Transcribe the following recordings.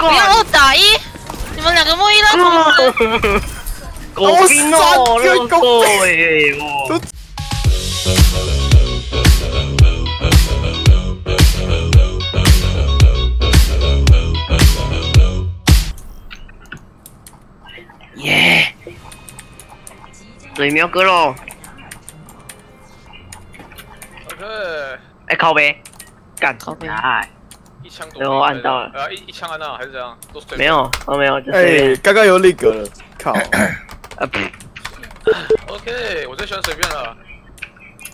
不要二打一，你们两个莫一拉同时。狗兵哦，六狗哎，我。耶！对喵哥喽。OK。哎，靠呗，干靠呗。一枪没有按到了。呃，一一枪按到还是这样？没有，都没有。哎，刚刚有那个，靠。啊不。OK，我最喜欢随便了。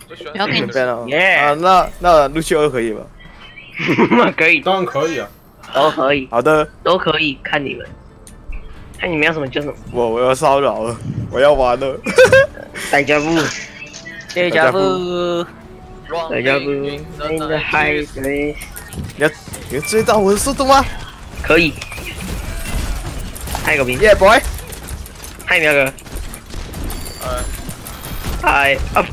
最喜欢随便了。耶。啊，那那陆秀二可以吗？可以，当然可以啊。都可以。好的，都可以，看你们。看你们要什么就什么。我我要骚扰了，我要玩了。大家不，大家不，大家不，你的海水。你要你要追到我的速度吗？可以。嗨，狗兵。耶，boy。嗨，苗哥。呃。嗨啊！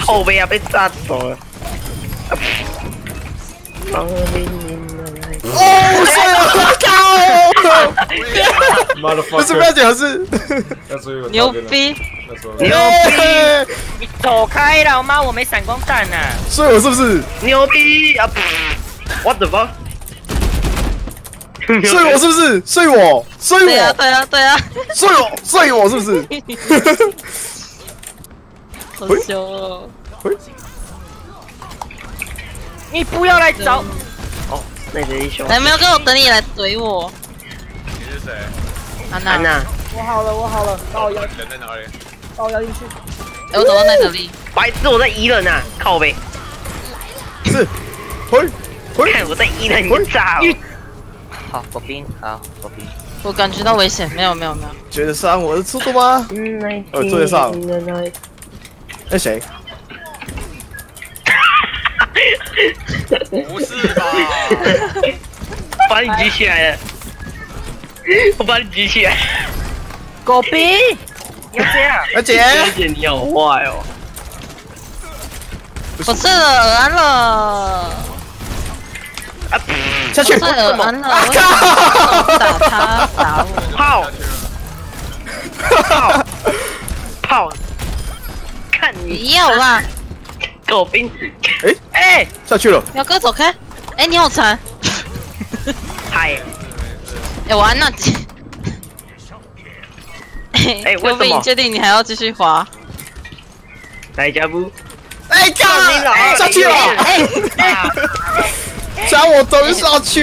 后背啊，被炸走了。哦，帅了！不是不要讲是。牛逼！牛逼！你走开了，妈，我没闪光弹呐。睡我是不是？牛逼啊！What the fuck？睡我是不是？睡我，睡我。对啊，对啊，对啊。睡我，睡我是不是？好凶哦！你不要来找。哦，那这一凶。来，没有跟我等你来怼我。你是谁？安娜。安娜。我好了，我好了，把我摇。人在哪里？把我摇进去。哎，我走到奈德利。白痴，我在一人呐，靠呗。是。回回。看我在一人，你炸。好，我兵，好，我兵。我感觉到危险，没有没有没有。觉得上我的速度吗？嗯，呃，追得上。那谁？不是吧？把你举起来了，我把你举起来。狗逼！要这样？二姐，二姐你好坏哦。我射了尔安了。啊！下去！射尔安了。靠！打他，打我。炮！炮！炮！看你要啦！狗兵！哎哎，下去了！苗哥走开！哎，你好残！嗨！哎，我安娜姐。哎，为什么？你确定你还要继续滑？来家不？哎，靠！下去了！哎，加我蹲上去！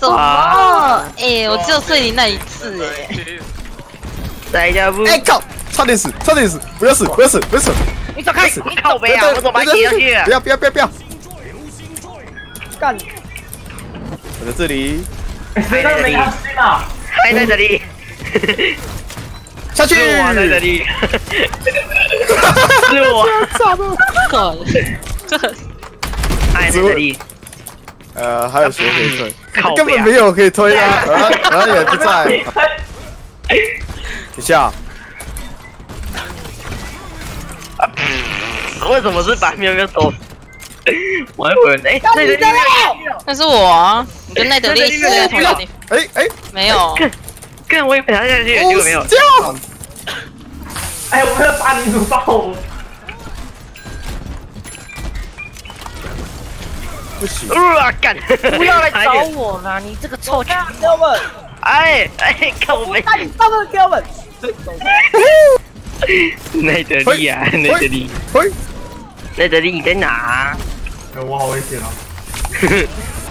什么？哎，我只有睡你那一次哎。来家不？哎靠！差点死，差点死！不要死，不要死，不要死！你走开！你靠背啊！我怎么把你挤上去？不要不要不要不要！干！我在这里。谁都没看清嘛？还在这里。下去！我在这里。是我。操 的！靠！这还在这里。呃，还有谁可以推？根本没有可以推啊！然 后也不在。等下。为什么是白喵喵走？我还以为哎，奈德利，那是我啊！你跟奈德利是在同一个地方。哎哎，没有。更更我也陪他下去，结果没有。掉！哎，我要把你撸爆！不行！啊干！不要来找我啦！你这个臭家伙！哎哎，看我没！那你上个哥们！奈德利啊，奈德利，奈德利你在哪？哎，我好危险啊！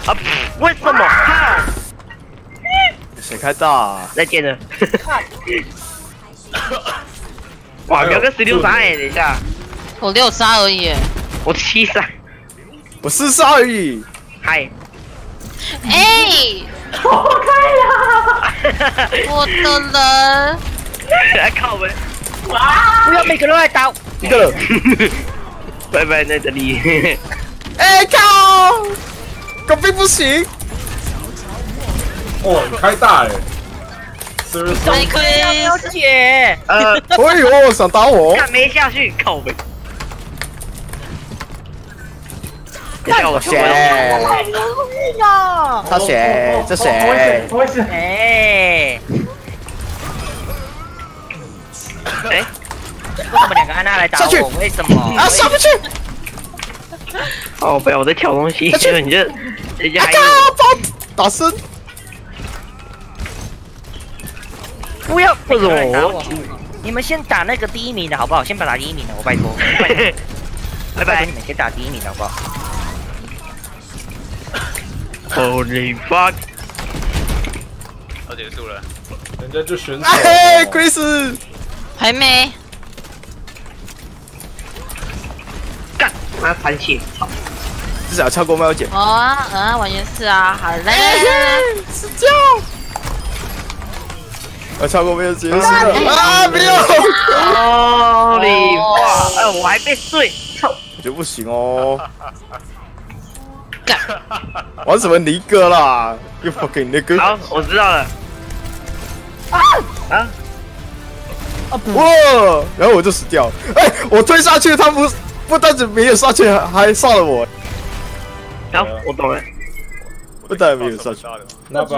啊，为什么？谁开大？再见了。哇，苗哥十六杀哎，等一下。我六杀而已。我七杀。我四杀而已。嗨。哎！我开呀！我的人。来靠门。哇！不要每个人来打一个人。拜拜，奈德利。哎靠！狗兵不行。哦，你开大哎！是不是？可以可以，小姐。呃，哎呦，想打我？看没下去，靠背。叫我谁？他血？这谁？不会是哎，哎，为什么两个安娜来打我？为什么？啊，上不去！哦，不要，我在跳东西，你这人家啊哎靠！爆打死！不要为什么每个人打我我？你们先打那个第一名的好不好？先把打第一名的，我拜托，拜拜，你们先打第一名的好不好？Holy fuck！要结束了，人家就选手。哎，Chris，还没，干，妈残血！操！至少超过没有捡。好啊，啊，玩游戏啊，好嘞，死掉！我超过没有啊！没有，Holy fuck！哎，我还被睡，操！我觉得不行哦。干，玩什么尼哥啦？You fucking nigga！好，我知道了。啊啊！啊！哇！然后我就死掉。哎，我推下去，他不不但是没有上去，还还杀了我。好，我懂了。不但没有上去，那不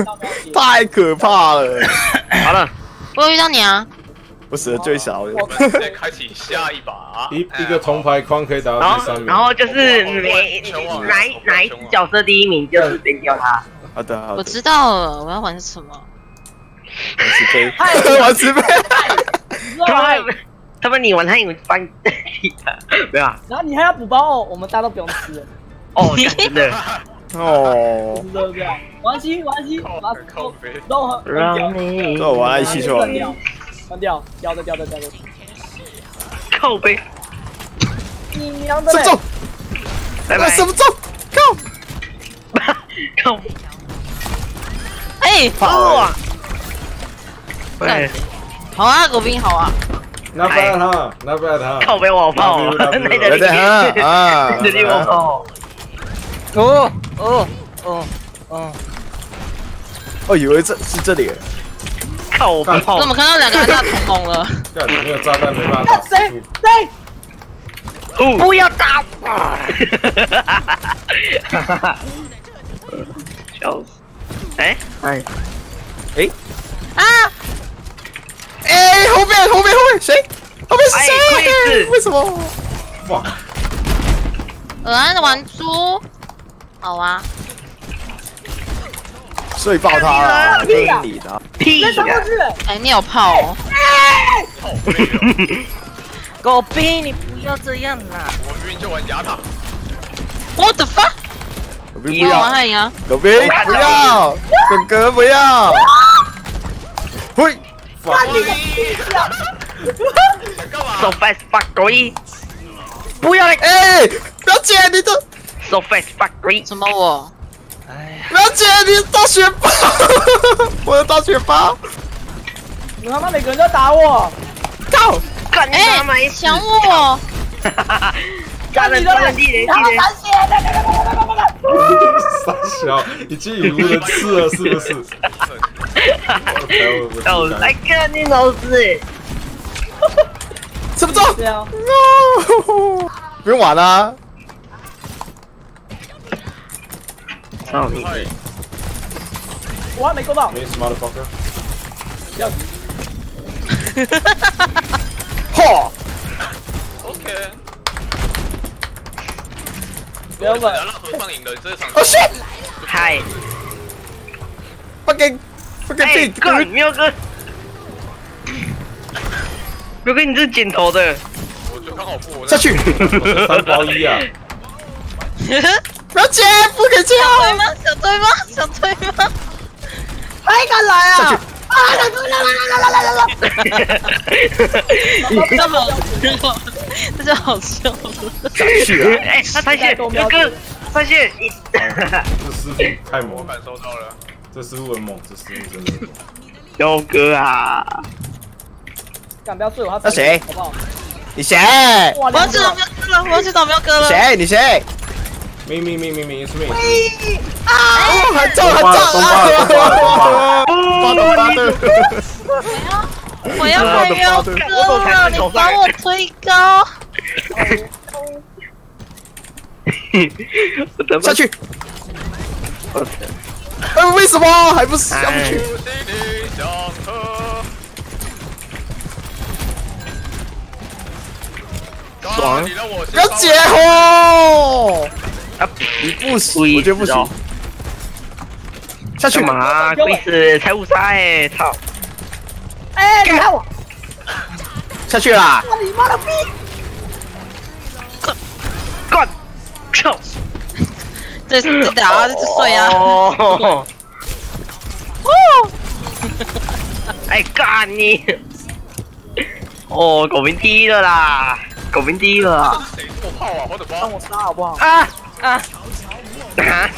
太可怕了。好了，我有遇到你啊，我死的最少的。我们直接开启下一把。一一个铜牌框可以打到第三名。后然后就是哪哪一哪一只角色第一名就是谁掉他。好的，好的。我知道了，我要玩什么？玩慈悲，玩慈悲。他们你玩他以为把你代替他，没有啊？然后你还要补包哦，我们大家都不用吃了，哦，真的。哦，是不是这样？玩机玩机，把都很让你这我玩一气球关掉，关掉，掉的掉的掉的，靠背，你娘的嘞！什么中？拜拜。什么中？靠！靠！哎，哇！干喂，好啊，狗兵好啊，Not bad 哈，Not bad 哈。靠背我炮，那 个对对啊啊！这里我炮，哦哦哦哦，哦，以为这是这里。靠炮我怎么看到两个人大同盟了？干，没有炸弹没办法打 谁输。谁？不要打我！笑死！哎哎啊，哎，后面后面后面谁？后面是哎谁为什么？哇，尔安玩猪，好啊，睡爆他了，是你的。屁谁冲过呀！去了？哎，你有炮哦，狗逼你不要这样啦！我明明就玩牙塔，我的 fuck，狗兵不要，狗逼不要，哥哥不要。干你个屁呀！So fast fuck green，不要来！哎、表姐，你这 So fast fuck green，什么我？哎，表姐，你大雪豹，我的大雪豹，你他妈每个人都打我，操！干你妈一想我！哈哈哈，干你的地雷，地雷！傻笑，已经有路刺了，是不是？哈哈！来看你老子、欸，什么？No！不用玩啦、啊。操你！还，没够到。Miss motherfucker！哈哈哈哈哈！哈。OK。不要吧，让这场。Shit！嗨。我给这喵哥，喵哥，你这剪头的，我觉得刚好不，下去，三包一啊。老姐，不可这样！想追吗？想追吗？还敢来啊！啊！来来来！哈哈哈哈哈！好笑，这好笑！哎，他太现喵哥，太现！哈哈，这师傅太模板收到了。这师傅很猛，这师傅真的很猛。喵哥啊！敢不要睡我，那谁好不好？你谁？我要去找彪哥了，我要去找彪哥了。谁？你谁？Me me me me me，是 me。哦，很重很重东巴东巴东巴东巴的，我要买喵哥了，你把我推高。下！去。我 哎，为什么还不下不去？爽你让我不要解吼！啊！你不行，故意我觉得不行哦。下去嘛？龟子才五杀哎！操！哎，你看我，下去啦！我你妈的逼！干！操！这这打啊，这睡啊！哦！哎干你！哦，狗鸣低了啦，狗鸣低了啦谁这么炮啊？我的妈！让我杀好不好？啊啊！啊！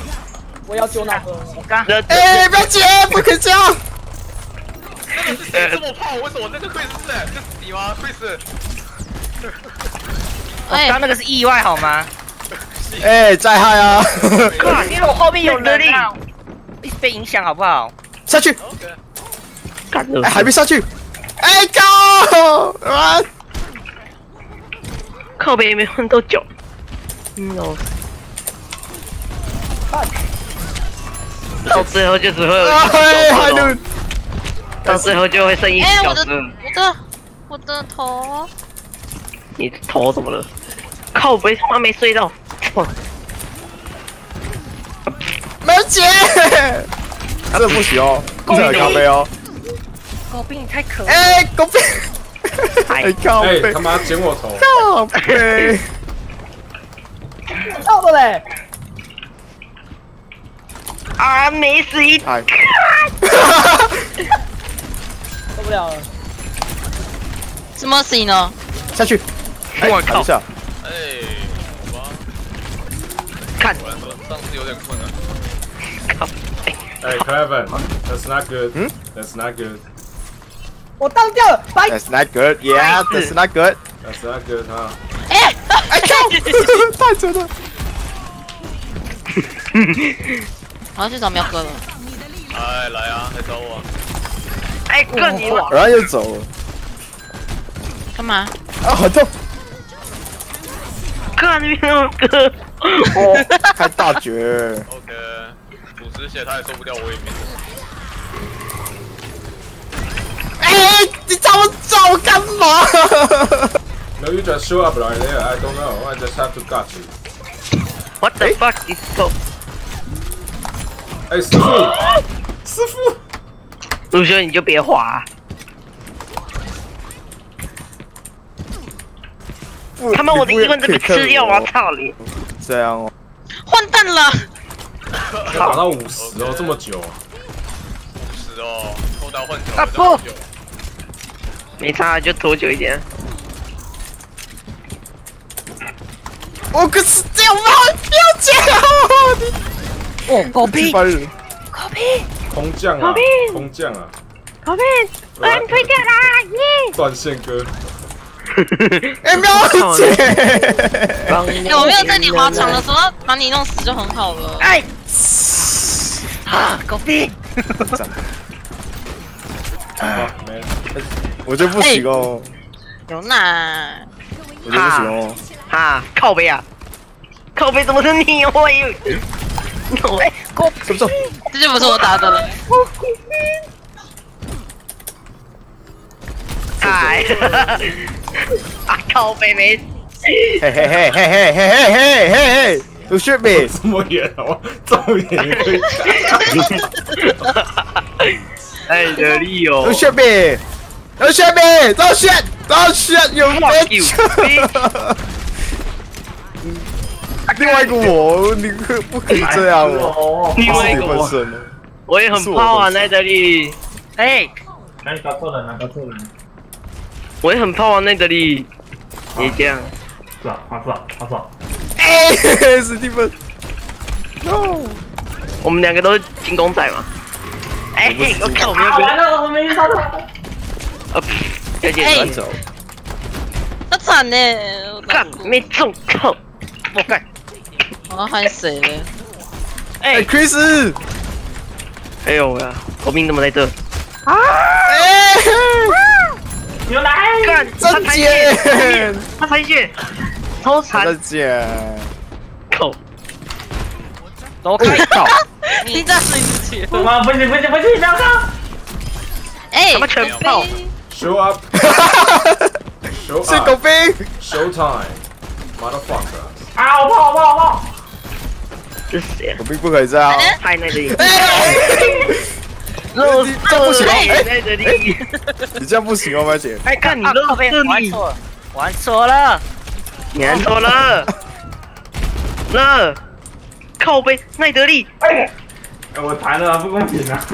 我要救那个。我刚这哎，不要解，不可以这样。谁这么炮？为什么那个会是谁？这是你吗？会死？哎刚那个是意外好吗？哎，在害啊！干，因为我后面有人啊，一直被影响好不好？下去，干了哎，还没下去。哎，go！啊！靠北没混多久。嗯哦。到最后就只会有一到最后就会剩一哎，我的。我的我的头，你头怎么了？靠北他妈没睡到。操没有解。这不行哦，这很咖啡哦。狗兵你太可恶。哎，狗背，哎，靠他，妈剪我头！靠背。到了嘞！啊，没死一。哎，受不了了。什么死呢？下去。哎我靠等一下，哎，看，上次有点困难。哎，Cleven，that's not good。嗯，that's not good。我当掉了，白 That's not good. Yeah, that's not good. That's not good 哈。哎，哎靠！太准了。我要去找苗哥了。哎，来啊，来找我。哎，干你妈！然后又走了。干嘛？啊，好痛！干你妈哥！哦，开大绝。OK，主持血他也受不掉，我也没。哎，你找我找我干嘛？No, you just show up right there. I don't know. I just have to got you. What the fuck is so？哎，师傅，师傅，陆兄你就别滑，他妈我的英文怎么吃掉我？操你！这样哦。换蛋了！要打到五十哦，这么久。五十哦，偷刀换啊脚。不没差，就拖久一点。我可是这样吗？不要这样！哦，狗一兵，般人。空降啊空降啊，狗屁，我推掉啦！耶！断线哥。哎，喵姐！哎哎，我没有在你滑床的时候把你弄死就很好了。哎，啊，狗逼！啊，man，我就不行哦，有呐，我就不行哦。啊，靠背啊，靠背怎么是你？我以为，哎，狗是不是？这就不是我打的了。菜。啊，靠北美嘿。嘿嘿嘿嘿嘿嘿嘿嘿。都血呗！这么远哦，这么远！太得力哦！都血呗！都血呗！都血！都血！有没有？另外一个我，你可不可以这样哦？另外一个我，我也很怕啊，奈德利。哎，哪里搞错了？哪搞错了？我也很怕啊，奈德利，你这样，哎，史蒂芬，No！我们两个都是进攻仔嘛。哎，我靠，我没有跟，了，我没遇到他。啊，小姐，哎转走。那惨呢！我干没中，靠，我干，我要喊谁了？哎哎，，Chris！哎呦呀，我命怎么在这？哎，干，他真残血，贱！他残血，超再惨，见。靠，走开！靠！你这是自己。妈不行不行不行，不要上！哎，他们全炮 Show up. Show 是狗 up. 兵，Show time. Motherfucker. 啊，我跑我跑我跑！这是谁啊？狗兵不可以这样。太那个，哎，热你这样不行哦哎。你这样不行哦，麦姐。哎，看你热被玩错了，玩错了，你玩错了，了，靠背奈德利，哎，我弹了，不公平啊！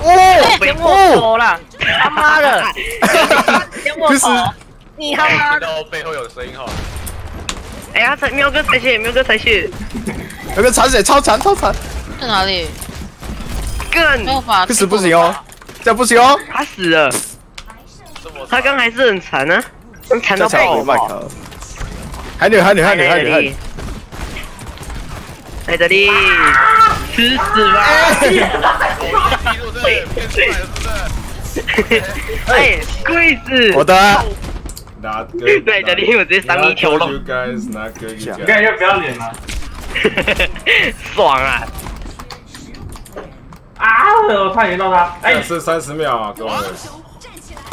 哦，被我走了，他妈的，跟我走，你他妈到背后有声音哈。哎呀，才喵哥才血，喵哥才血，有个残血超残超残，在哪里？更没有法。不死不行哦，这样不行哦。他死了，他刚还是很残啊，残到爆回麦克。还有还有还有还有还有。奈德利，吃死吧！哎，贵子，我的.奈德利，我直接伤你一条龙 你.看要不要脸啊？爽啊！啊！我差点到他，哎再，是三十秒啊，各位。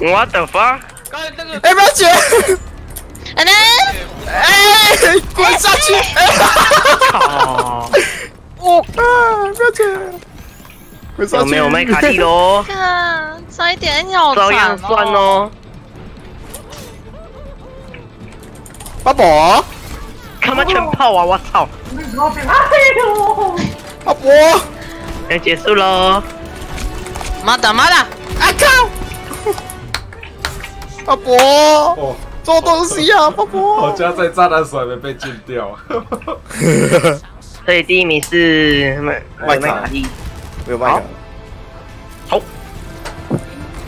我的 fuck！刚才那个哎，麦姐，哎呢？哎，滚下去！靠！我啊，麦姐，滚下去！有没有麦卡蒂喽？看，差一点，你好照样算。哦。八宝，他妈全炮啊！我操！阿伯，要结束喽！妈的妈的！啊靠！阿伯，哦，做东西啊，阿伯我。家在炸弹时候还没被禁掉。所以第一名是麦麦卡卡蒂，没有麦克，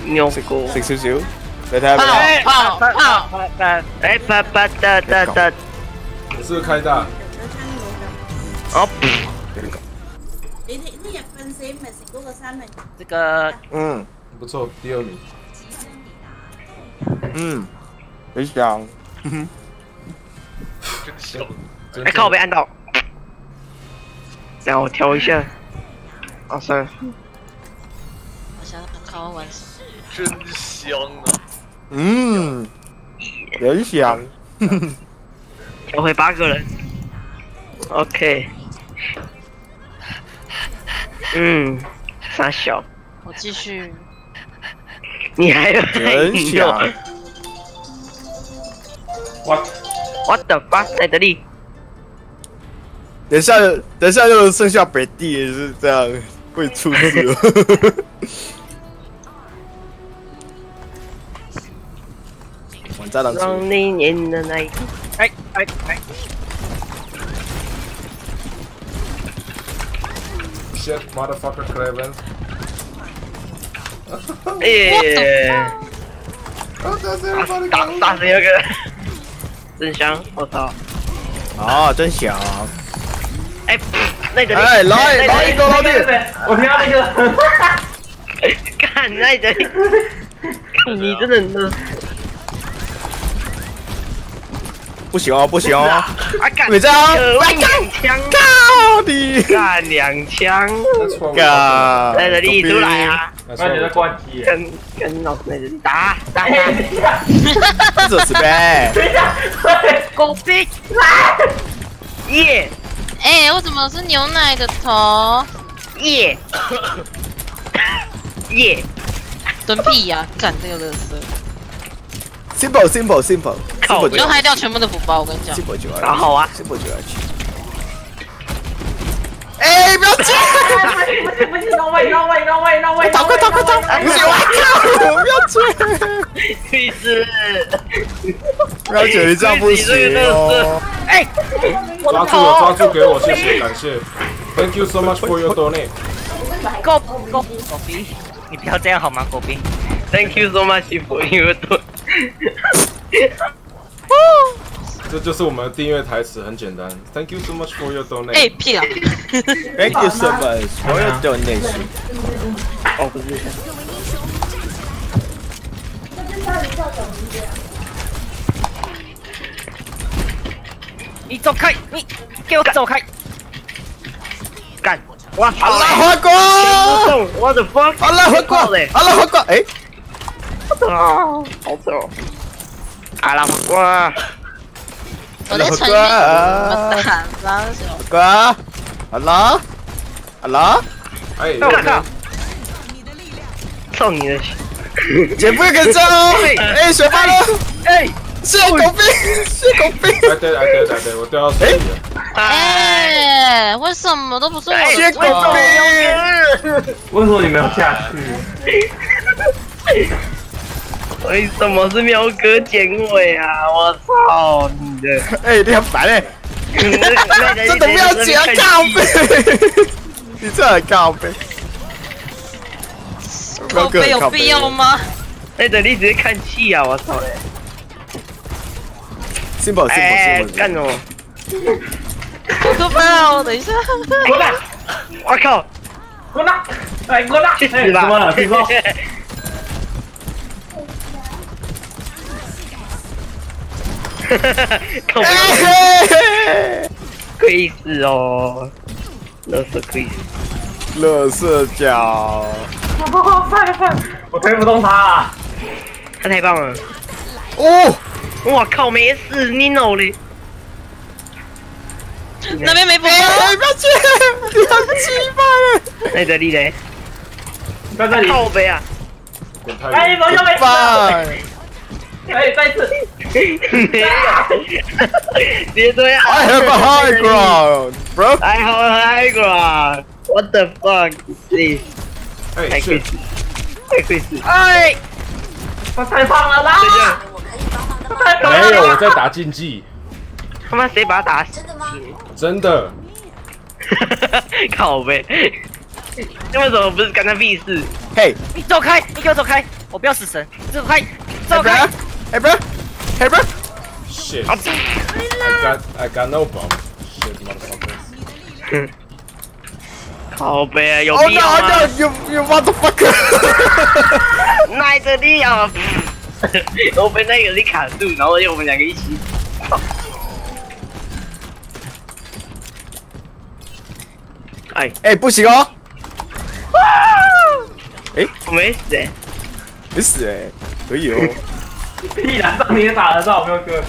牛哥。食少少，你睇下炮邊炮炮！哎，啪啪哒哒哒！你是不是开大？哦，你呢呢日瞓死咪食嗰個三文魚。这个嗯不错，第二名。嗯，很香。真香，真哎靠，我被按到。让我调一下。哦，算了。我想想看我玩。真香啊！嗯，很香。调回八个人。OK。嗯，傻小，我继续。你还有很香。我我的妈，奈德利，等一下，等一下就剩下北地也是这样，会出事了。完再让出。让你念的那一，哎哎哎，Shit, motherfucker, Craven. 耶！Oh, does everybody 打打死那个，真香！我操！啊，真香！哎，奈德利，哎，来来一个老弟，我听到那个，干奈德利，你真的不行哦，不行哦，啊干！伟章渴望两枪，靠你！干两枪嘎，奈德利出来啊那你在关机耶。跟跟老奈德利打打哎，等一下，这是呗。等一下，狗逼！耶哎，为什么是牛奶的头？耶 耶！蹲屁呀！干这个乐色，Simple simple simple，靠我就嗨掉全部的补包，我跟你讲。simple 就然后啊，simple 就要去。哎，不要去！不行不行，让位让位让位让位，逃快逃快逃！不行，我靠！不要去！去死！不要去，你这样不行哦。哎，抓住我，抓！住给我，谢谢，感谢。Thank you so much for your donate. 狗狗狗逼！你不要这样好吗，狗逼 ？Thank you so much for your d 这就是我们的订阅台词，很简单。Thank you so much for your donate. 哎屁啊！ Thank you so much for your donation。哦，不是。你走开！你给我走开！ 哇操！阿拉花瓜，动，我的 fuck！阿拉花瓜嘞，阿拉花瓜，哎， 啊，好丑！阿拉瓜，我在传阿拉讯，花我打拉手。瓜，阿拉，阿拉，哎，我靠！操 你的！姐不会跟上哦，哎，学霸了，哎谢狗兵，谢狗兵，哎对哎对哎对，我掉到水里了。哎，为什么都不是我的谢狗错？兵，为什么你没有下去？为什么是喵哥剪尾啊？我操你的！哎，你很烦哎，真真的不要剪靠背，你这很靠背，口碑有必要吗？哎，等你直接看气啊！我操嘞！simple 哎 simple，simple，干什么？好可怕哦！等一下，滚蛋！我靠！滚蛋！哎，滚蛋！去死吧！什么了？听说？靠！哎，亏死哦！乐色亏死！乐色脚，我推不动他啊！他太棒了！哦，我靠，没死你 no 嘞！那边没补哎，到。不要去，你很鸡巴耶，那德利嘞？在这里。靠背啊！哎，远。怎么又没死？棒，哎，再次。没有，别这样 I have a high ground, bro. I have a high ground. What the fuck is this? 哎太亏是死，太亏死！哎，他太胖了啦！这样太胖了没有我在打竞技，他妈谁把他打死？真的吗？真的。靠呗，那为什么不是干他屁事？嘿，你走开，你给我走开，我不要死神，走开，哎走开 bro，。哎 bro，哎 bro，Shit. 啊 I got I got no bomb. Shit, motherfucker. 靠背啊，有 Oh 必 no 要吗？no you you motherfucker！奈德利啊！我被那个人卡住，然后我们两个一起。哎，哎不行哦，我没死哎、没死哎，可以哦。屁啦，让你也打得到，没有哥。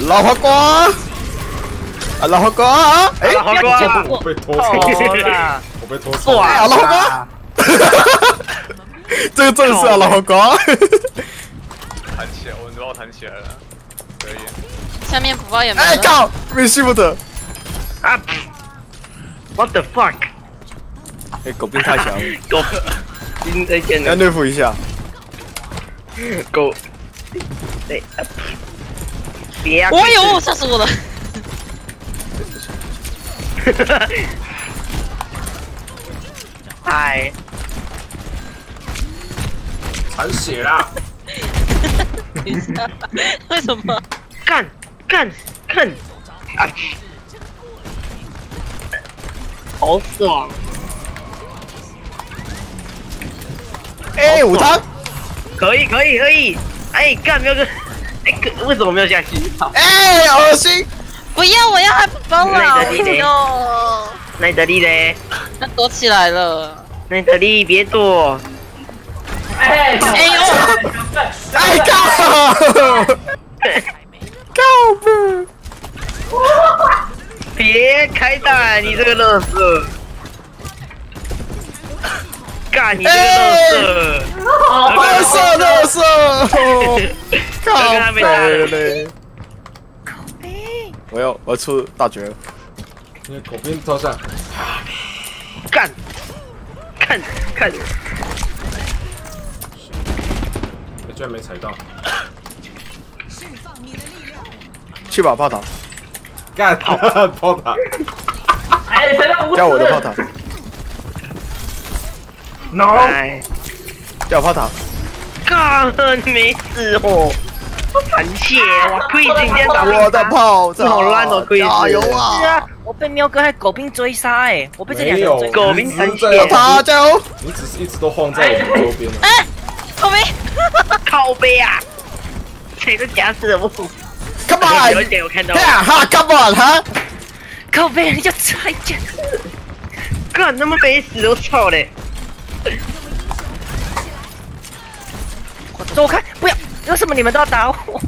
老花瓜，啊老花瓜，哎好了，好瓜，我被拖好错，啦，我被拖错。哇，啊老花瓜，这个真的是啊老花瓜。弹起来，我把我弹起来了，可以。下面补包有没有？哎靠，receive 啊！What the fuck？哎狗兵太强了，狗，今天见要对付一下。狗，对，啊别啊！我有，吓死我了！嗨，残血啦！等一下，为什么？干干干啊！好爽！哎五汤，可以可以可以！哎，干喵哥，哎，可为什么没有下去？好，哎恶心。不要，我要还不帮了！那你的弟弟哦，奈德利嘞，他躲起来了。奈德利别躲！哎哎呦！哎靠！靠呗！别开弹，你这个乐色！干你这个乐色！乐色乐色！靠北嘞！我要我要出大绝了！那个狗兵头上，干！看看，我居然没踩到。去吧炮塔，干 炮塔，哎，谁让我叫我的炮塔，？No，哎，叫我炮塔。干你没死哦！残血，我亏今天打我的炮塔，这好烂哦亏死加油是啊！啊，我被喵哥和狗兵追杀哎，我被这两个。狗兵残血炮塔加油！你只是一直都晃在我们周边。哎，后面靠背啊！谁都夹死我！Come 有一 on！点我看到，，Come on 哈！靠背你就拆家，干他妈没死，我操嘞！走开！不要！为什么你们都要打我？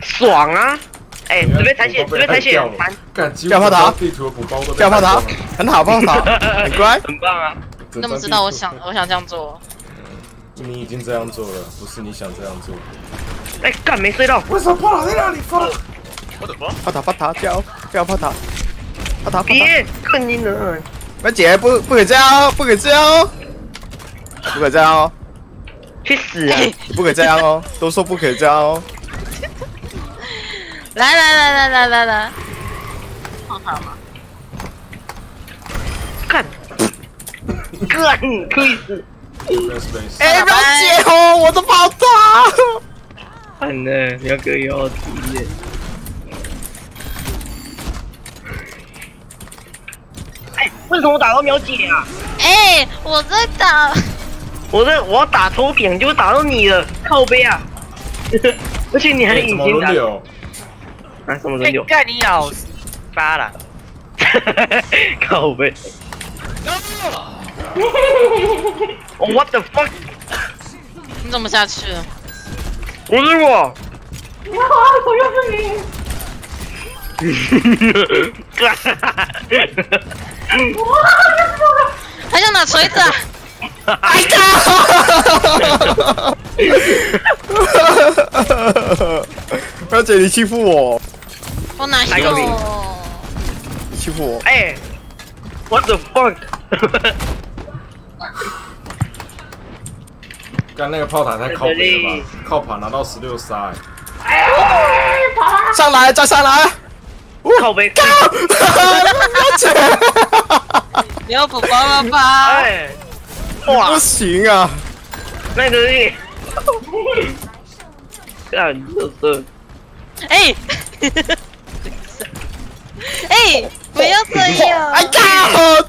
爽啊！哎，准备残血，准备残血，不要怕他不要怕他很好，不要怕他，很乖。很棒啊！你怎么知道我想我想这样做？你已经这样做了，不是你想这样做。哎，干没睡到，为什么炮塔在那里放？我怎么？怕他，怕他，不要不要怕他，怕他，别坑你呢！那姐不不可以这样哦，不可以这样哦，不可以这样哦，去死啊！不可以这样哦，都说不可以这样哦。来来来来来来来，放好了。干，干，可以死哎，不要接哦，我的炮塔。完了，苗哥又要体验。哎，为什么我打到秒姐啊？哎，我在打，我这我要打头柄，结果打到你了，靠背啊！而且你还哎怎么隐形打，轮流？啊什么哎轮流？干你咬发了！靠背。哦 What the fuck？你怎么下去了？不是我。还想拿锤子啊？哎呀！表姐，你欺负我，我哪有？你欺负我。哎，What the fuck？干那个炮塔太靠北了吧？靠爬拿到十六杀，哎上来，再上来！靠背。表姐，你要补包了吧？哎，哇不，行啊！那个是，干就是。哎，哎，不要这样！哎呀，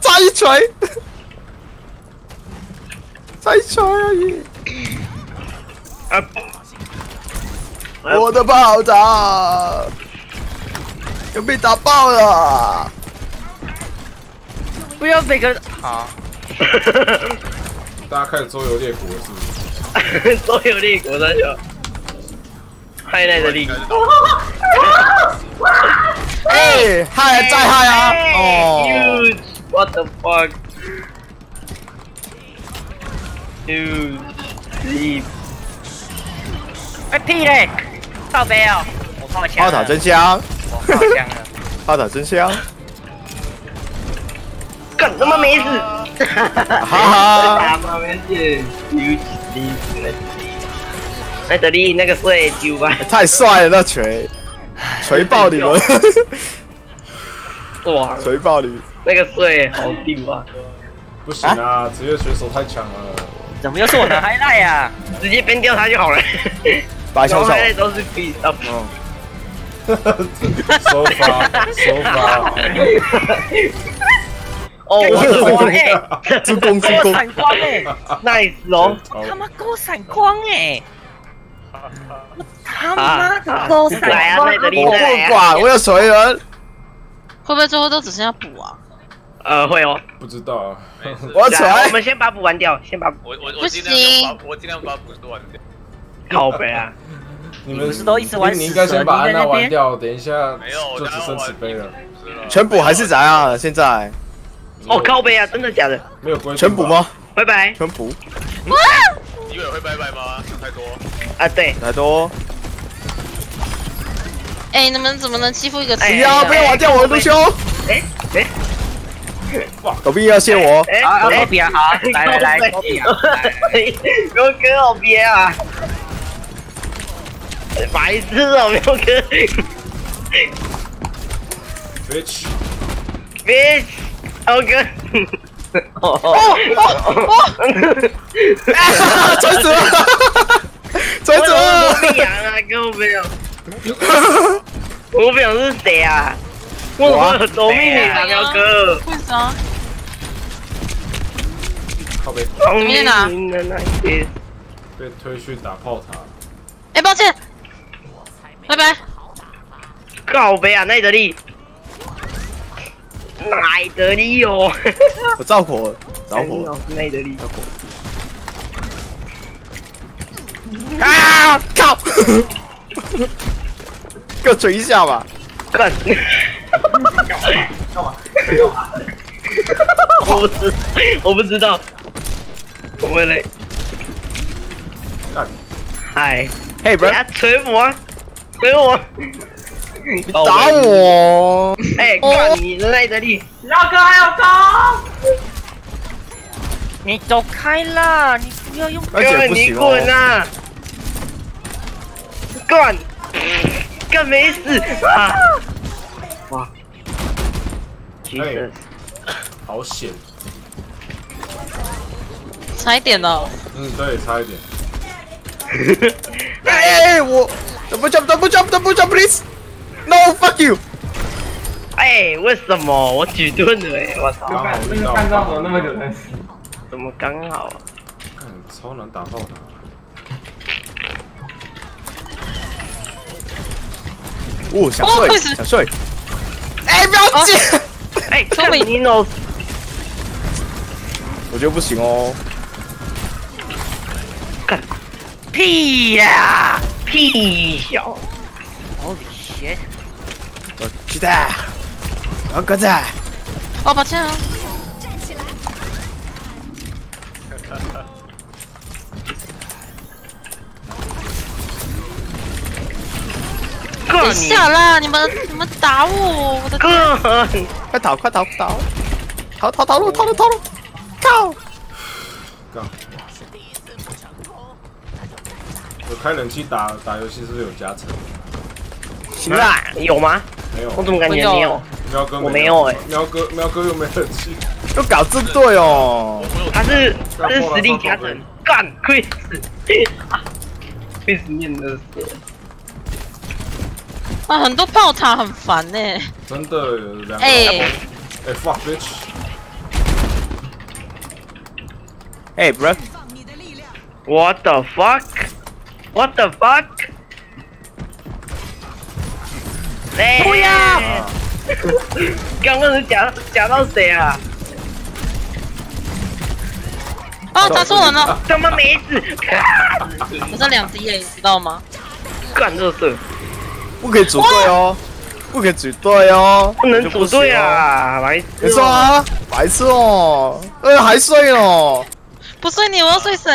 再一锤，再一锤而已。啊，我的炮塔又被打爆了。不要每个好，大家开始周游列国了是不是？都有立国的就，嗨赖的立国。哎，嗨，再嗨啊！哦，Huge! What the fuck? Huge! Deep! 哎屁嘞！靠背哦，我靠枪，炮塔真香，我靠枪了。炮塔真香，干他妈没死！哈哈！他妈没死！Huge! Deep! 那德利那个睡丢吧！太帅了，那锤，锤爆你们，哇，锤爆你！那个睡好丢啊！不行啊，职业选手太强了。怎么又是我的 highlight 呀？直接崩掉他就好了。白小手，都是 beat up 哦。收发，收发。哦，我的我妈哎，助 攻助攻，闪光哎！，nice 哦！他妈给我闪光哎！我他妈的给我闪光！我！不管，我有锤人，会不会最后都只剩下补啊？呃，会哦。不知道啊，我来我锤，们先把补完掉，先把补我我不我尽量把我尽量把补完掉。靠背啊！你们不是都一直玩你应该先把安娜玩掉，等一下没有，就只剩纸杯了。全补还是怎样？现在哦，靠背啊！真的假的？没有关系全补？吗？拜拜全补，你以为会拜拜吗？想太多。啊！对，太多，哎，你们怎么能欺负一个哎呀不要不要玩掉我的卢修，哎哎狗逼要谢我，哎好，哎多比啊，好，来来来，狗逼啊！刘哥好憋啊！白痴哦，刘哥 Bitch，别，刘哥。哦哦哦！锤死了，锤死我了，不想啊，跟我没有。我不想是谁啊？我有夺命你啊，刘哥。为啥？靠背夺面啊。被推去打炮塔，哎，抱歉，拜拜。靠背啊，奈德利。奈德利哦，我着火了，着火了。奈德利，啊！靠！给我锤一下吧！干！我不知，我不知道。我回来。干！嘿嗨，，bro，不要锤我，锤我！你打我！哎，干你赖德利！老哥还有高，你走开啦！你不要用。而且干你滚哦。啊！干！干没死啊！哇！Jesus，好险。差一点哦。嗯，对，差一点。哎，我 double jump double jump please！No fuck you！哎，为什么我举盾了？哎，我操！那，个看到怎么那么久才死？怎么刚好啊？看超难打爆他。哦，想哦睡，想睡。哎，不要接！哎，聪明你 no 我觉得不行哦。干屁呀！屁小！Holy shit！我期待。然后哥仔，哦，抱歉啊。等一干你！下啦，你们你们打我，我的天！快逃快逃快逃！逃逃逃路逃路逃路！靠！干。我开冷气打打游戏是不是有加成？行啦，有吗？没有。我怎么感觉没有？喵哥我没有哎喵哥喵哥又没冷气。又搞这队哦。他是他是实力加成，干 Chris，Chris 念的 是啊，很多炮塔很烦呢。真的两个。哎，哎 fuck bitch！哎，bro，What the fuck？What the fuck？不要！刚刚是讲讲到谁啊？哦，打错人了，怎么没死！我剩两只耶，你知道吗？干这事，不可以组队哦，不可以组队哦，不能组队啊！白痴！没错啊，白痴哦，呃，还睡哦，不睡你，我要睡谁？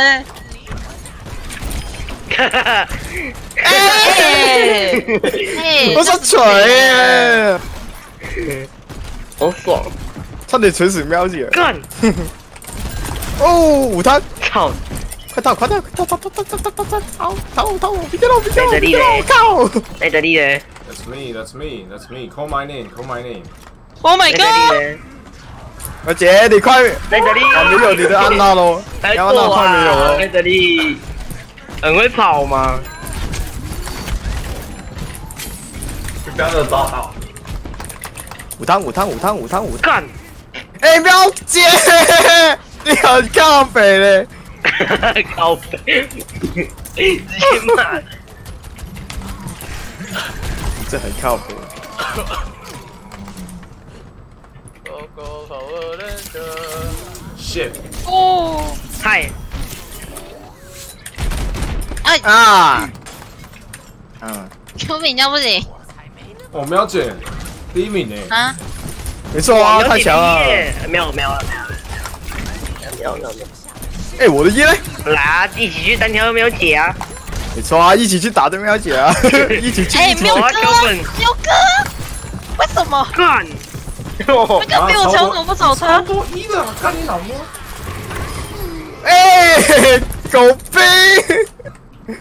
哈！哎哎，我想锤耶，好爽！差点锤死喵姐。干！哦，五滩，操！快逃，快逃，快逃，逃逃逃逃逃逃逃逃逃！别掉了，别掉了，在这里别掉了嘞靠！奈德利嘞？That's me, that's me, that's me. Call my name, call my name. Oh my god！嘞？小姐，你快，奈德利！还没有你的安娜喽，还安娜过快没有啊！奈了。德利很会跑吗？就不要那么糟糕。五汤五汤五汤五汤五汤！干！哎，喵姐，你很靠北嘞。靠北，直接骂。这很靠北。狗狗好恶人的。Shit！哦，嗨，哎，啊，嗯，丘比人家不行哦，喵姐，第一名呢？啊！没错啊，太强了。点低耶没有没有了没有没有没有。哎，我的耶嘞！来啊，一起去单挑没有解啊！没错啊，一起去打对喵姐啊，一起去。哎，一起喵哥，喵哥，为什么？干！哦那个比我强，怎么不找他？多一的，看你老母哎，狗逼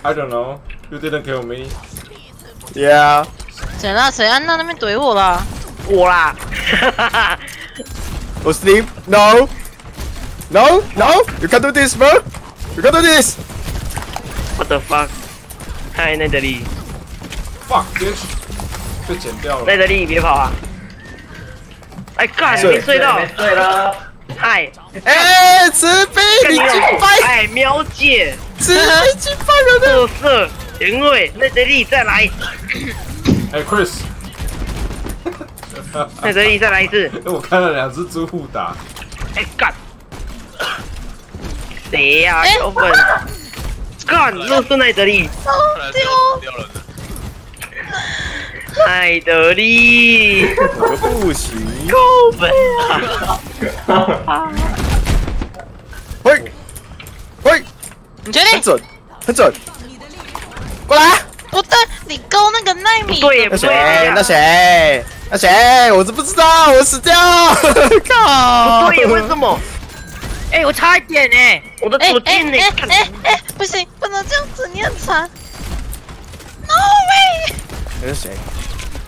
！I don't know. You didn't kill me.！Yeah，谁啦？谁安娜那边怼我啦？我啦，我 sleep no no no you can't do this bro you can't do this What the fuck？嗨，奈德利，Fuck！被剪掉了。奈德利，别跑啊！哎，干，睡没睡到没，睡了。嗨，哎，慈悲你击败，哎，喵姐，慈悲击败了的。色色，前卫，奈德利再来，哎，Chris，奈德利再来一次，我看了两只猪互打，哎干！谁呀？哎小粉！干，又是奈德利，看来是要死掉了的。奈德利，不行。够！喂喂，你确定？很准，很准。过来，不对，你勾那个奈米。对不那谁？对，那？谁？那谁？我是不知道，我死掉。靠！对，为什么？哎，我差一点呢，我的左键呢哎？哎哎，不行，不能这样子，你很残。No way！那是谁？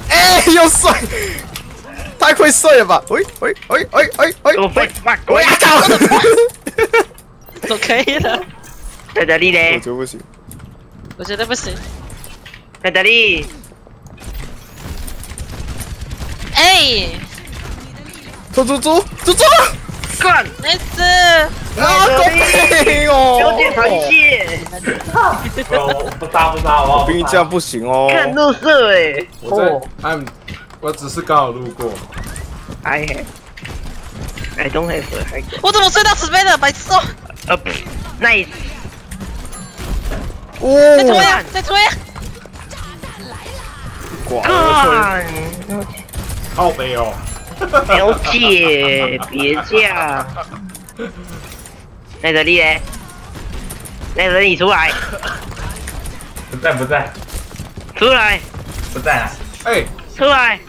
哎，又帅，太会睡了吧？喂喂喂喂喂喂 我会喂！fuck，我要搞！都可以了，奈德利我嘞？觉得不行。我觉得不行。奈德利，哎，猪猪猪猪猪！干！没事。啊，狗屁哦！标点螃蟹，我不杀不杀，我我跟你这样不行哦。看路色哎！我在，I'm，我只是刚好路过，I have, I don't have a. 我怎么睡到十倍的白痴哦？呃，nice，再推哦，呀，再推呀哥！靠北哦，了解，别这样。奈德利嘞？奈德利出来，不在不在出来，不在啊，哎，出来！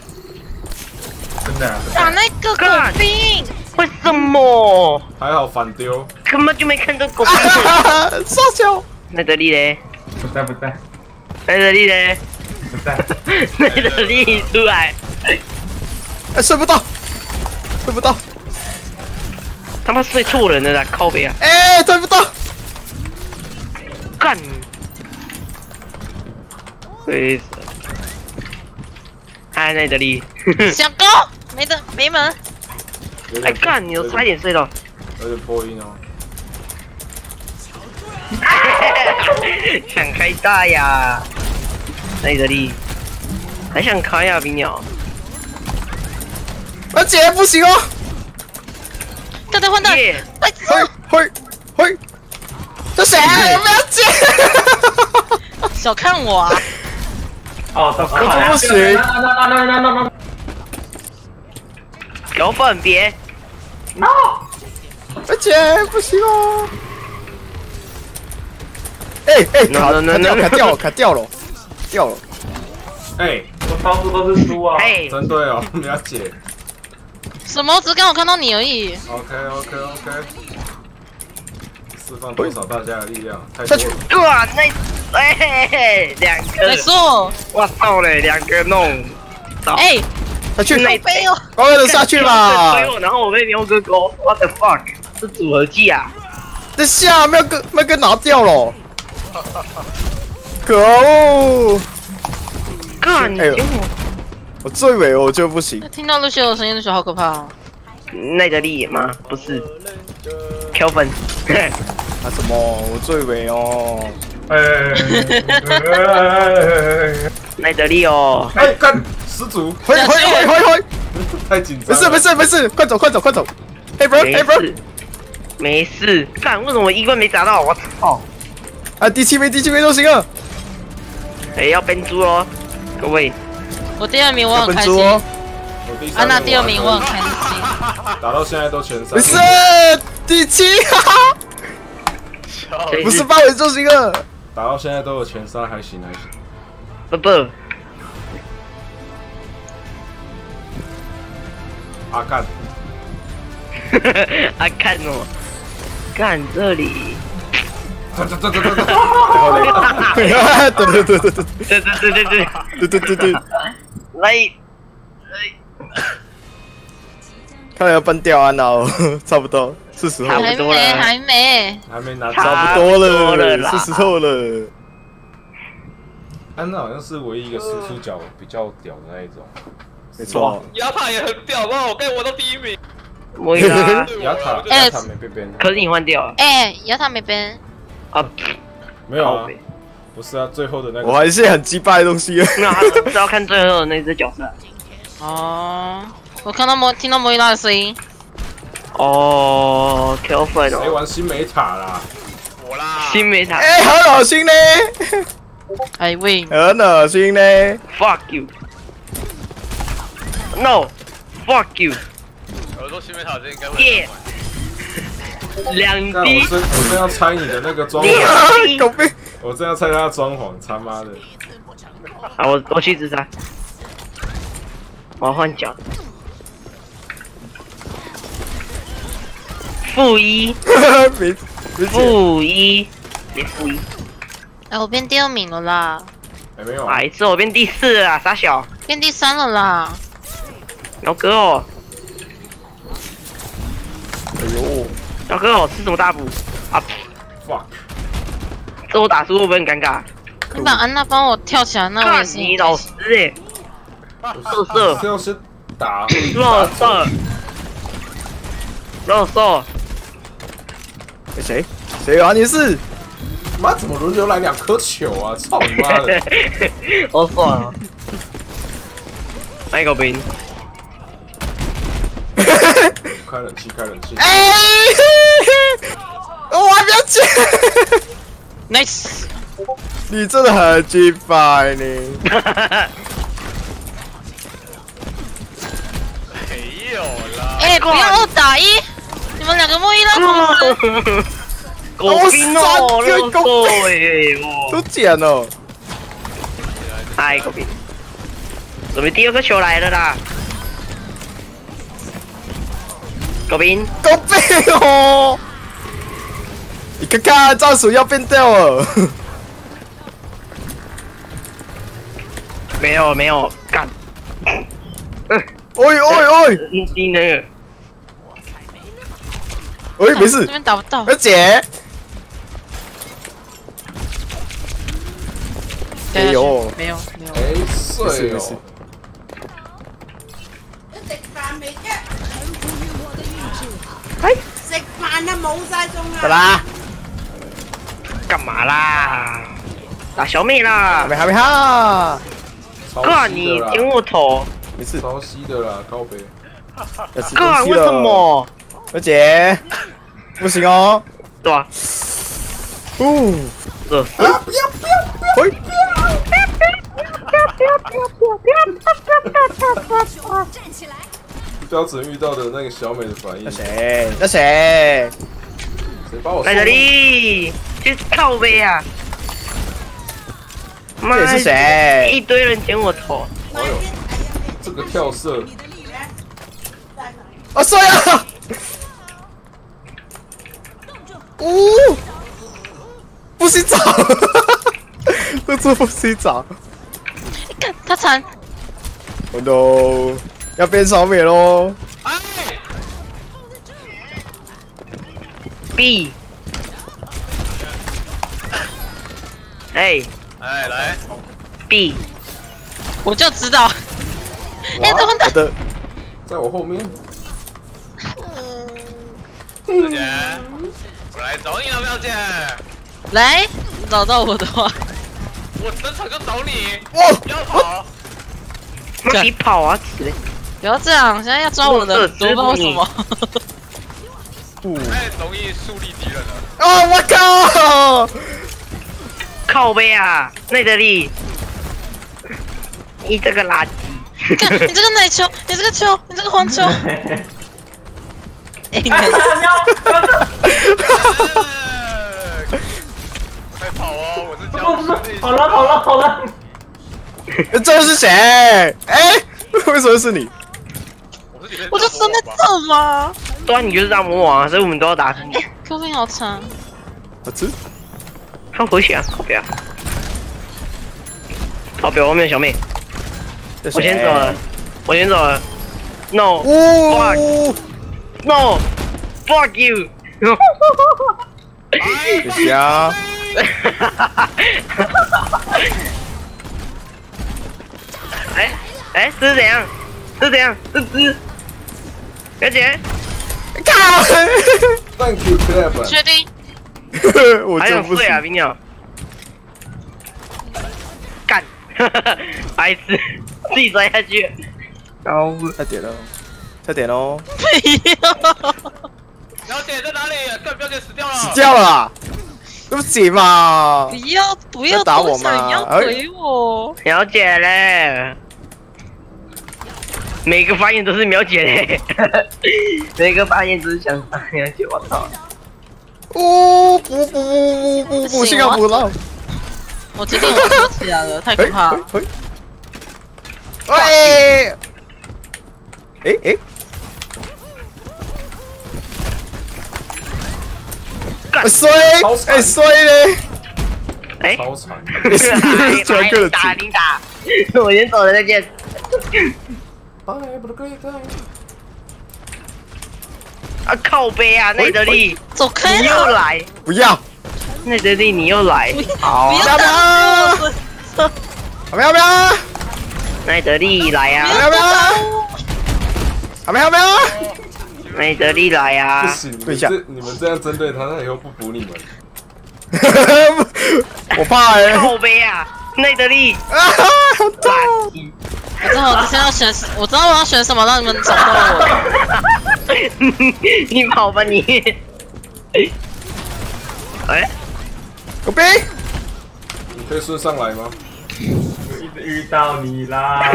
真的啊打。那个狗兵，为什么？还好反丢，根本就没看到狗屁。傻笑。奈德利嘞？不在不在奈德利嘞？不在，奈德利出来！哎，睡不到，睡不到，他妈睡错人了啦，靠北啊！哎，睡不到。干！为什么？哎，奈德利！想勾，没得没门。哎干，你都差一点睡了。有点破音哦，想开大呀，奈德利，还想卡呀冰鸟？阿姐不行哦！大大换大，嘿，嘿，嘿，这谁？我没要接！小看我啊！哦，我都不行。小笨别！no，阿姐不行哦！哎哎，卡卡卡卡掉了，卡掉了。掉了。哎，我到处都是猪啊！哎，真对哦，了解什么？只刚好看到你而已。，OK OK OK，释放多少大家的力量？太下去多了，哇，那哎，两没个，错。我操嘞，两个弄到。哎，他去，那飞哦！高高的下去吧。推我，然后我被牛哥勾，what the fuck？是组合技啊！这下麦哥麦哥拿掉了。可恶！干，哎呦结果我最尾我就不行。听到陆修的声音，的时候好可怕哦。奈德利吗？不是，Kelvin。啊什么？我最尾哦。哎，奈德利哦，哎，干失足，回回回回回！太紧张，没事没事没事，快走快走快走！嘿 bro 没事，没事。干，为什么我一棍没砸到？我操！啊第七位第七位都行啊，哎，要分猪哦，各位。我第二名，我很开心。哦。我第安娜三名第二名，我很开心。打到现在都前三，不是，第七，哈哈，不是八尾就是一个。打到现在都有前三，还行还行。不不，阿干，啊看哦，干这里，对对对对对对对对对对，对对对对，来，看来要搬掉安娜哦，差不多是时候差了，还不多了没，还没。还没拿差不多了是时候了。安娜好像是唯一一个输出角比较屌的那一种。没错，亚塔也很屌吧？我跟我都第一名。我以啦，对亚塔，哎可是你换掉了哎，亚塔没边。啊，没有啊，不是啊，最后的那个。我还是很击败的东西。没有，他是要看最后的那只角色。哦，我看到莫听到莫伊拉的声音，哦，挑粉谁哦，玩新美塔啦？我啦，新美塔。哎、很恶心呢，哎喂，很恶心呢。，fuck you，no，fuck you，我说新美塔这应该会耶，两滴，真我真要拆你的那个装潢，我正要拆他的装潢，他妈的！啊，我我去自杀，我要换脚，负一，负一，你负一，哎，我变第二名了啦，还没有啊，哪一次我变第四了啊，傻小，变第三了啦，老哥哦，呦，老哥哦，吃什么大补啊？fuck，这我打输会不会很尴尬？你把安娜帮我跳起来，那我也是你老师哎，色色这要是打乐色，乐色，哎谁谁啊？你是？妈怎么轮流来两颗球啊？操你妈的！好爽啊！来一个兵，开冷气，开冷气。哎，我还不要接，nice，你真的很鸡掰你。没有啦。哎，不要二打一，你们两个莫伊拉同时，狗兵哦，乐色哎，都捡了，哎，狗兵，准备第二个球来了啦！狗兵，狗逼哦！你看看战术要变掉了，没有没有，干，喂喂喂，你你那个，喂没事。这，边打不到，二姐，对哎呦。没有没有，哎，没事碎没事。哦！食飯未啫？哎，食飯啊，冇晒鐘好啊！啦，干嘛啦？打小妹啦还！没还没哈，超干稀的啦你顶我头！没事，超稀的啦，高飞。哥为什？么？二姐，不行哦，对吧？呜，这喂，标准遇到的那个小美的反应那，谁？那谁？谁把我来这里，去靠背啊！妈这也是一？堆人捡我头，哎呦，这个跳射，啊，帅啊！呜，不洗澡，这次不洗澡。你看他残，我 no，要变小美喽！哎，B。哎哎，来，，B，我就知道，哎，怎么打？我的在我后面，师姐，我来找你了，表姐。来，找到我的话，我登场就找你，哇，不要跑。妈比跑啊，死嘞！不要这样，现在要抓我的，我我不知道为什么。不太容易树立敌人了。哦！我靠！靠背啊，内德利，你这个垃圾！看你这个奶球，你这个球，你这个黄球，哎，你哎快跑哦！我是教师好了好了好了，这是谁？哎，为什么是你？我就说在这嘛。对啊，你就是大魔王啊，所以我们都要打死你。Q 兵好惨，好吃？看回血啊，靠背啊！靠背，后面有小妹，我我先走了，我先走了。No 呜！no fuck you！谢谢啊！哎哎，这是怎样？这是怎样？这只表姐，靠！Thank you, Clever。确定？我还有不行想睡啊，冰鸟？干，白痴，自己摔下去。高快点喽，快点哦，没有，表姐在哪里？干表姐死掉了！死掉了啊，对不起嘛不，要不要在打我多想吗要怼我，表姐嘞，每个发言都是秒姐嘞，每个发言都是想打苗姐，我操！哦不不不不不不，幸好不让，我决定我躲起来了，太可怕。了。嘿，喂，哎哎，干。衰哎衰嘞，哎，超惨。你是不是喜欢个人打你打，我先走了，再见。啊靠背啊，内德利，走开你又，来，不要，内德利你又来，好不啊，要打我！要不要不要？内德利来呀、要不要？要不要不要？内德利来呀、不行，你对一下们这你们这样针对他，他以后不服你们。我怕哎，靠背啊，内德利，啊，好痛！我知道我现在要选，我知道我要选什么，让你们找到我。你跑吧你！哎，狗兵，你可以顺上来吗？遇到你啦，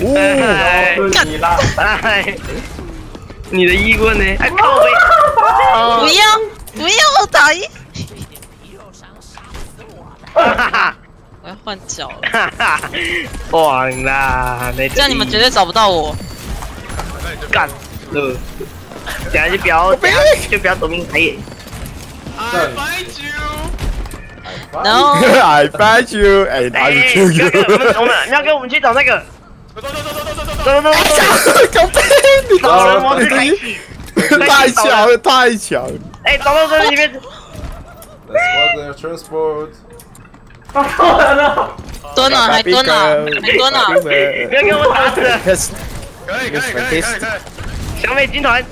呜，哎是你啦，哎，你的衣棍呢？哎，靠背，不，要不要我打一，哈哈我要换脚了，哈哈，完啦，这样你们绝对找不到我。干了。等下就不要，等下就不要夺命开眼。I fight you！No. I fight you and I 哎，will kill 哥哥，我们 you。我们要跟我们去找那个，走走走走走走走走！走走走走，狗兵，你找人模式开启。太强了，太强了！哎，找到这里面，Let's spot their transport。蹲了还蹲了还蹲了，不要 给我打死。可以可以可以可以！小美军团，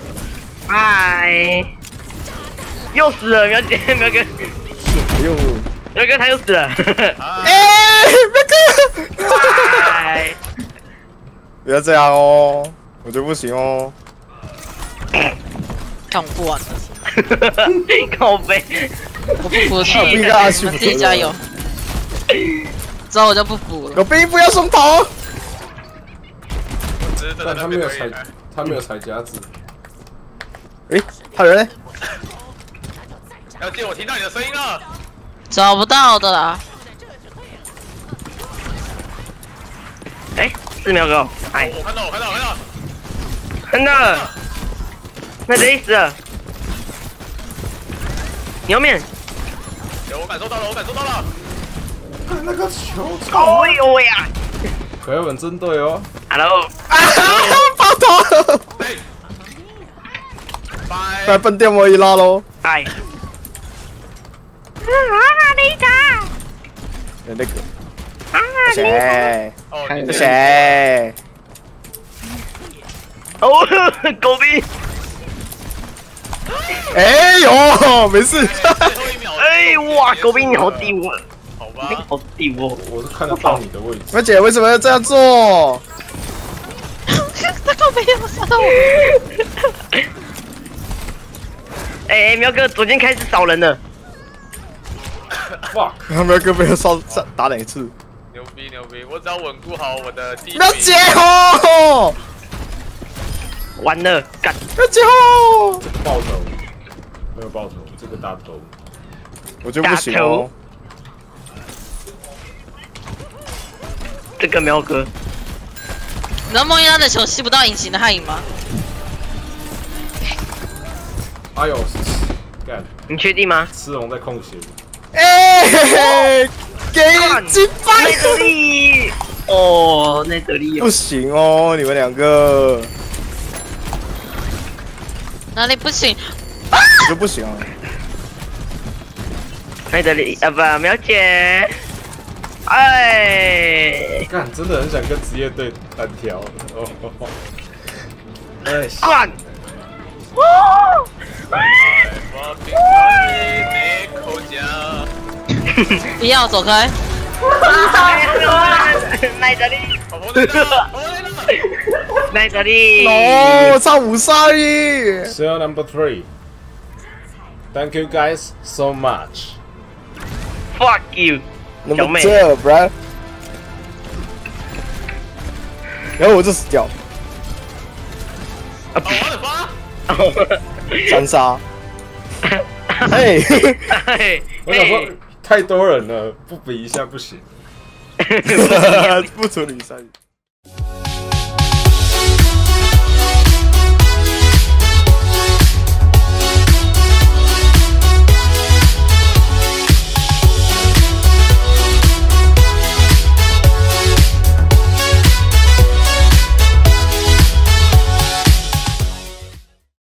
哎，又死了，苗姐，苗哥，哎呦，苗哥他又死了，哎，那个，哎，不要这样哦，我就不行哦。看我不玩了，靠背，我不服气，自己加油。之后我就不服了。有兵不要松头，但他没有踩他没有踩夹子。哎，还有人呢？要进我听到你的声音了。找不到的啦，哎，是苗哥，哎，我看到我看到我看到，看到了，那这意思了，牛面，有我感受到了，我感受到了。那个球哎呦喂呀可要很针对哦。，Hello，啊，爆头！来笨电我一拉喽。哎，有那个，谁？哦，这你谁？哦，狗逼，哎呦，没事。最后一秒，哎哇，狗逼你好低我，好你吧，好低我，我是看得到你的位置。麦姐为什么要这样做？他靠没有杀到我。哎，苗哥，昨天开始扫人了，Fuck！他们哥被他烧炸打哪一次？牛逼牛逼！我只要稳固好我的地麦姐哦！完了，干，麦姐吼！爆头，没有爆头，这个大头。我就不行哦。这个喵哥，你知道梦一拉的球吸不到隐形的汉影吗？哎呦，干，你确定吗？赤龙在控血。哎，给击内德败！利，哦，内德利不行哦，你们两个，哪里不行？我就不行哦。内德利啊不，苗姐，哎，干！真的很想跟职业队单挑。哎，干！不要走开！来这里！来这里！no，差五杀！Skill number three. Thank you guys so much. Fuck you. 那么这不然。然后我就死掉，啊，我的妈！三杀。嘿，嘿我想说太多人了，不比一下不行。不处理三。